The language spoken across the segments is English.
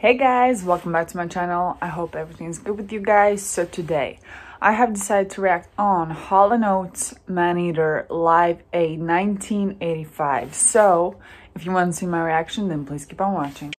Hey guys, welcome back to my channel. I hope everything's good with you guys. So today, I have decided to react on Hall & Oates Maneater Live Aid 1985. So, if you want to see my reaction, then please keep on watching.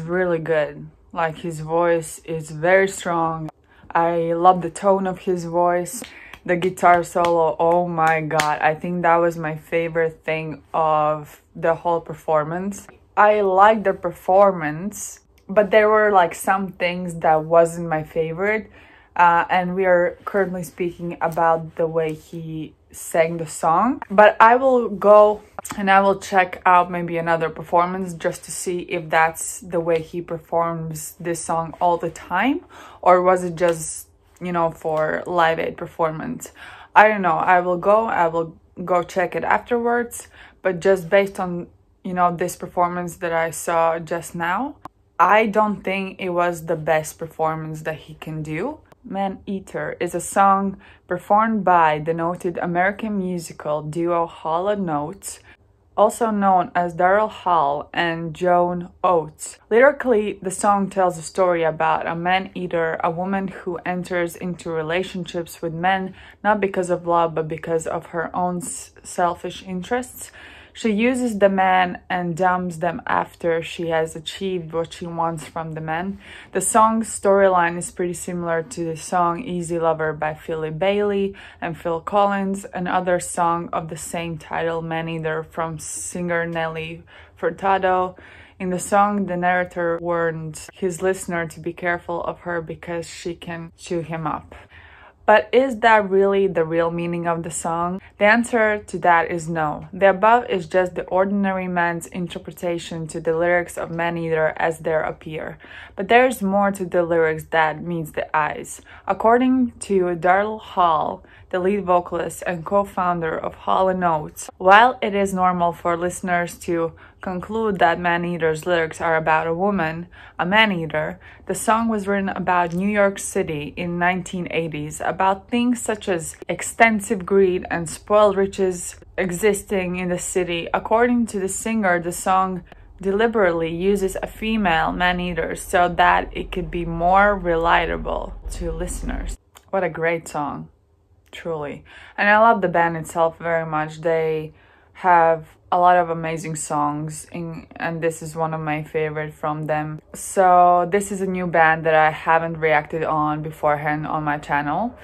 Really good. Like his voice is very strong. I love the tone of his voice. The guitar solo, oh my god. I think that was my favorite thing of the whole performance. I like the performance, but there were like some things that wasn't my favorite. Uh, and we are currently speaking about the way he sang the song. But I will go and I will check out maybe another performance just to see if that's the way he performs this song all the time or was it just, you know, for Live Aid performance. I don't know. I will go, I will go check it afterwards, but just based on, you know, this performance that I saw just now, I don't think it was the best performance that he can do. Man Eater is a song performed by the noted American musical duo Hall & Oates, also known as Daryl Hall and John Oates. Lyrically, the song tells a story about a man-eater, a woman who enters into relationships with men not because of love but because of her own selfish interests. She uses the man and dumps them after she has achieved what she wants from the man. The song's storyline is pretty similar to the song Easy Lover by Philip Bailey and Phil Collins, another song of the same title, Maneater from singer Nelly Furtado. In the song, the narrator warns his listener to be careful of her because she can chew him up. But is that really the real meaning of the song? The answer to that is no. The above is just the ordinary man's interpretation to the lyrics of Maneater as they appear. But there is more to the lyrics that meets the eyes. According to Daryl Hall, the lead vocalist and co-founder of Hall & Oates, while it is normal for listeners to conclude that Maneater's lyrics are about a woman, a man-eater, the song was written about New York City in 1980s, about things such as extensive greed and spoiled riches existing in the city. According to the singer, the song deliberately uses a female man-eater so that it could be more relatable to listeners. What a great song, truly. And I love the band itself very much. They have a lot of amazing songs in, and this is one of my favorite from them. So this is a new band that i haven't reacted on beforehand on my channel.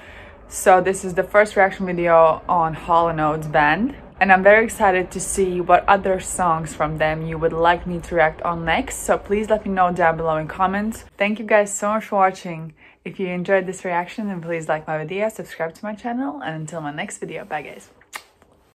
So this is the first reaction video on hall & oates band and i'm very excited to see what other songs from them you would like me to react on next. So please let me know down below in comments. Thank you guys so much for watching. If you enjoyed this reaction then please like my video subscribe to my channel and until my next video. Bye guys